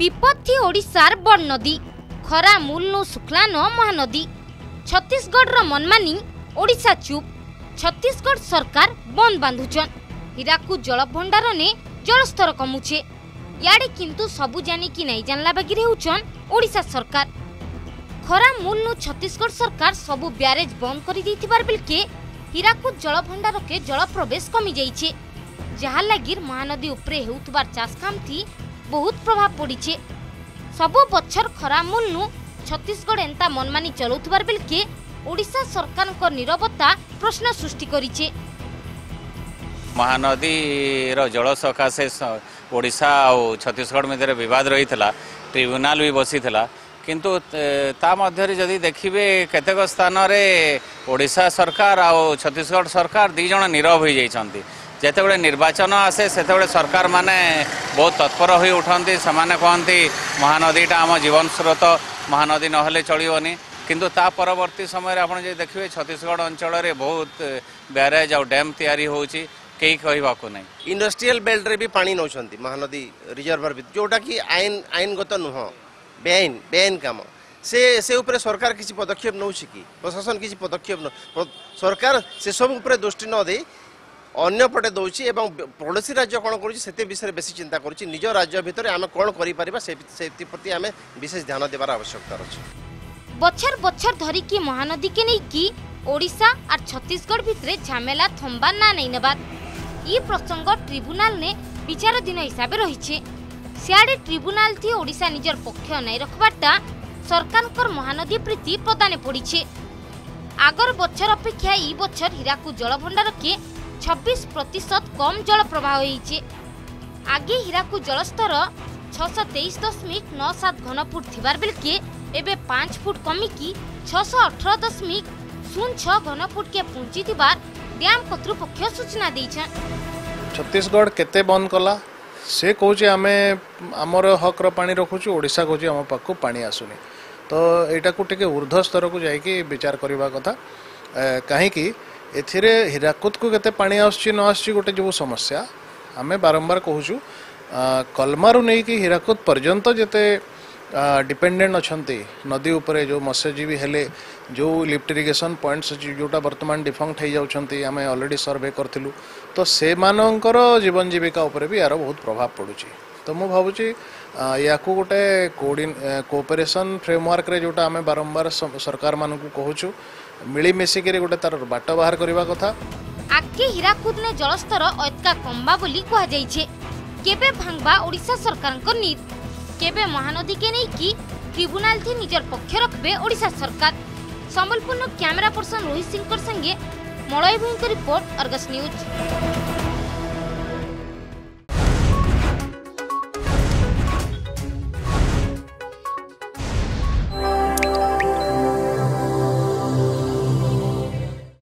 বিপত্তি ওড়িশার বড় নদী খরা মূলনু শুক্লান মহানদী ছত্তিশগড়র মনমানি ওড়িশা চুপ ছত্তিশগড় সরকার বন বাঁধুছন হীরাকু জলভণ্ডারনে জলস্তর কমুছে ইয়াড়ে কিন্তু সবু জানিকি নাই জানলা বাগিরে হচ্ছেন ওড়িশা সরকার খরা মূলনু ছত্তিশগড় সরকার সবু ব্যারেজ বন্ধ করে দিয়েছিবার বেলকে হীরাকুদ জলভণ্ডারকে জলপ্রবেশ কমি যাইছে যাহা লাগির মহানদী উপরে হেউথবার চাষ কামথি ବହୁତ ପ୍ରଭାବ ପଡ଼ିଛି ସବୁ ବଛର ଖରା ମୂଲ୍ୟ ଛତିଶଗଡ଼ ଏନ୍ତା ମନମାନି ଚଲାଉଥିବାର ବେଳକେ ଓଡ଼ିଶା ସରକାରଙ୍କ ନିରବତା ପ୍ରଶ୍ନ ସୃଷ୍ଟି କରିଛି ମହାନଦୀର ଜଳ ସକାଶେ ଓଡ଼ିଶା ଆଉ ଛତିଶଗଡ଼ ମଧ୍ୟରେ ବିବାଦ ରହିଥିଲା ଟ୍ରିବ୍ୟୁନାଲ ବି ବସିଥିଲା କିନ୍ତୁ ତା ମଧ୍ୟରେ ଯଦି ଦେଖିବେ କେତେକ ସ୍ଥାନରେ ଓଡ଼ିଶା ସରକାର ଆଉ ଛତିଶଗଡ଼ ସରକାର ଦୁଇ ଜଣ ନିରବ ହୋଇଯାଇଛନ୍ତି जोबले निर्वाचन आसे से सरकार मैंने बहुत तत्पर हो उठती से कहती महानदीटा आम जीवन स्रोत महानदी ना चलोनी किंतु ता परवर्त समय आप देखिए छत्तीशगढ़ अंचल में बहुत बारेज आउ डैम तैयारी होती कही को बेल्ट रे भी पानी नौ महानदी रिजर्वर भी जोटा कि आईन आईनगत नुह बेआईन बेआईन कम से से ऊपर सरकार किसी पदक्षेप नौ कि प्रशासन किसी पदक्षेप न सरकार से सब उपर दृष्टि नदी অন্যপটে দেଉଛି এবং পড়োশী রাজ্য কোণ করুଛି সেতে বিষয়ে বেশি চিন্তা করছি নিজ রাজ্য ভিতরে আমি কোণ করিপারিবা সেপ্রতি আমি বিশেষ ধ্যান দেবার আবশ্যকতা রয়েছে বছর বছর ধরি কি মহানদী কে নেই কি ওড়িশা আর ছত্তিশগড় ভিতরে ঝামেলা থম্বা না নেই নেবার ই প্রসঙ্গ ট্রিব্যুনাল নে বিচারাধীন হিসাবে রয়েছে সিয়াড়ে ট্রিব্যুনাল থি ওড়িশা নিজের পক্ষ নাই রখবারটা সরকারকর মহানদী প্রীতি প্রদানে পড়িছে আগর বছর অপেক্ষা ই বছর হীরাকু জলভণ্ডার কে छब्बीस प्रतिशत कम जल प्रवाह होइए आगे हीराकूद जलस्तर छःश तेईस दशमिक नौ सात घनफुट थिबार बेलके एवं पांच फुट कमिकी छःश अठर दशमिक शून्य छः फुट के पहुंची डैम करतृपक्ष सूचना दे छत्तीसगढ़ के बंद कला से କହୁଛି आम ଆମର ହକର ପାଣି रखुचु ओडा କହୁଛି ଆମ ପାଖକୁ ପାଣି ଆସୁନି ତ ଏଇଟାକୁ ଟିକେ ଉର୍ଦ୍ଧ୍ୱ ସ୍ତରକୁ ଯାଇକି ବିଚାର ଏଥିରେ ହୀରାକୁଦକୁ କେତେ ପାଣି ଆସୁଛି ନ ଆସୁଛି ଗୋଟେ ଯେଉଁ ସମସ୍ୟା ଆମେ ବାରମ୍ବାର କହୁଛୁ କଲମାରୁ ନେଇକି ହୀରାକୁଦ ପର୍ଯ୍ୟନ୍ତ ଯେତେ ডিপেন্ডেন্ট অনেক নদী উপরে যে মৎস্যজীবী হলে যে লিফ্ট ইরিগেসন পয়েন্টস যেটা বর্তমান ডিফঙ্ক্ট হয়ে যাচ্ছেন আমি অলরেডি সর্ভে করলু তো সে জীবন জীবিকা উপরে বি এর বহুত প্রভাব পড়ুছে তো মু ভাবুছি ইয়াকু গোটে কোঅপরেসন ফ্রেমওয়ার্করে যেটা আমি বারম্বার সরকার মানুষ কহুছু মিলিমিশিকি গোটে তার বাট বাহার করা কথা আগে হীরাকুদনে জলস্তর অত্যা কমবা বলে কুহযাইছে কেবে ভাঙবা ওড়িশা সরকারଙ୍କ নীতি কেবে মহানদীকে নেই কি ট্রিব্যুনাল নিজের পক্ষ রাখবে ওড়িশা সরকার সম্বলপুর ক্যামেরা পর্সন রোহিত সিং সাথে মলয় ভূঁক রিপোর্ট অর্গস নিউজ